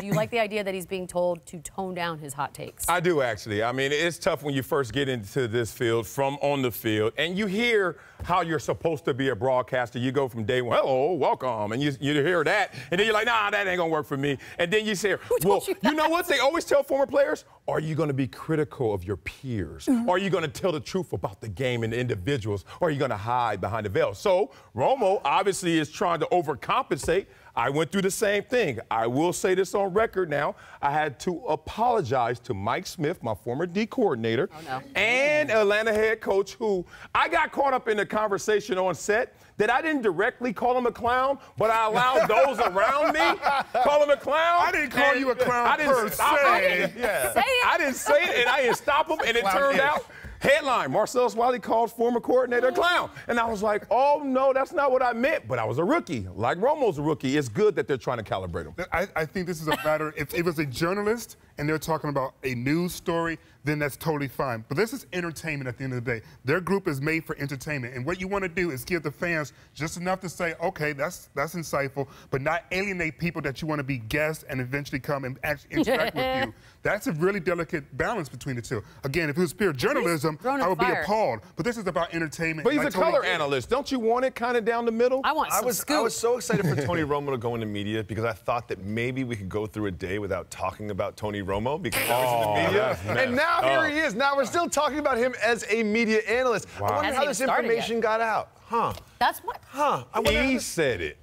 Do you like the idea that he's being told to tone down his hot takes? I do actually. I mean, it's tough when you first get into this field from on the field and you hear how you're supposed to be a broadcaster. You go from day one, hello, welcome, and you, you hear that, and then you're like, nah, that ain't gonna work for me. And then you say, well, you you, know what they always tell former players? Are you gonna be critical of your peers? Mm-hmm. Are you gonna tell the truth about the game and the individuals? Or are you gonna hide behind the veil? So Romo obviously is trying to overcompensate. I went through the same thing. I will say this on record now. I had to apologize to Mike Smith, my former D coordinator, Oh, no. and Atlanta head coach, who I got caught up in a conversation on set that I didn't directly call him a clown, but I allowed those around me call him a clown. I didn't call you a clown I didn't per stop se. him. Yeah. Say it. I didn't say it, and I didn't stop him, and it Clown turned is. out. Headline: Marcellus Wiley called former coordinator a clown, and I was like, "Oh no, that's not what I meant." But I was a rookie, like Romo's a rookie. It's good that they're trying to calibrate him. I, I think this is a matter, if it was a journalist and they're talking about a news story, then that's totally fine. But this is entertainment at the end of the day. Their group is made for entertainment. And what you want to do is give the fans just enough to say, okay, that's that's insightful, but not alienate people that you want to be guests and eventually come and actually interact with you. That's a really delicate balance between the two. Again, if it was pure journalism, I would fire. be appalled. But this is about entertainment. But he's and I a totally color get it. analyst. Don't you want it kind of down the middle? I want I was, scoop. I was so excited for Tony Romo to go into media because I thought that maybe we could go through a day without talking about Tony Romo because I was in the oh, media. And now here he is. Now we're still talking about him as a media analyst. I wonder Hasn't how this information yet. got out. Huh. That's what. Huh. I wonder how he this- said it.